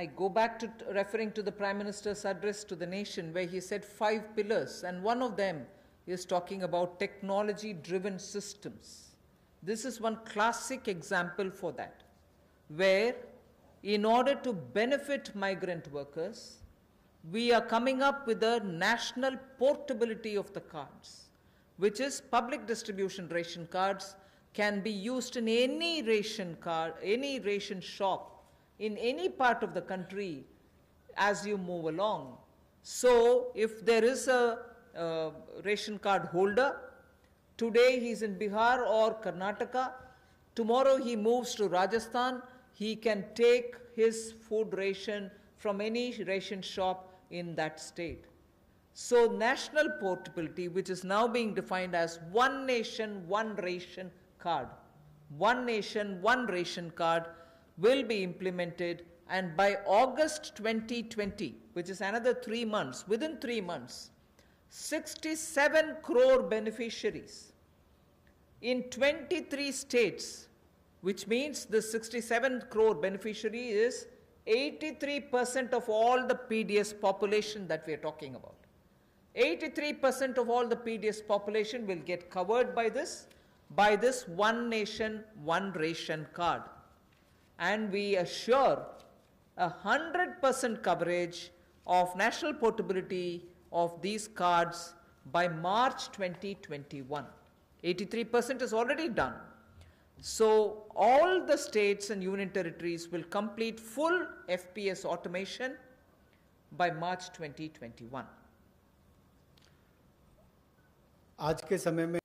I go back to referring to the Prime Minister's address to the nation, where he said five pillars, and one of them is talking about technology driven systems. This is one classic example for that, where in order to benefit migrant workers, we are coming up with a national portability of the cards, which is public distribution ration cards can be used in any ration card, any ration shop in any part of the country as you move along. So, if there is a, uh ration card holder, today he is in Bihar or Karnataka, tomorrow he moves to Rajasthan, he can take his food ration from any ration shop in that state. So, national portability, which is now being defined as one nation, one ration card, one nation, one ration card, will be implemented. And by August 2020, which is another three months, within three months, 67 crore beneficiaries in 23 states, which means the 67 crore beneficiary is 83% of all the PDS population that we are talking about. 83% of all the PDS population will get covered by this, by this one nation, one ration card And we assure a 100% coverage of national portability of these cards by March 2021. 83% is already done. So all the states and union territories will complete full FPS automation by March 2021. आज के समय में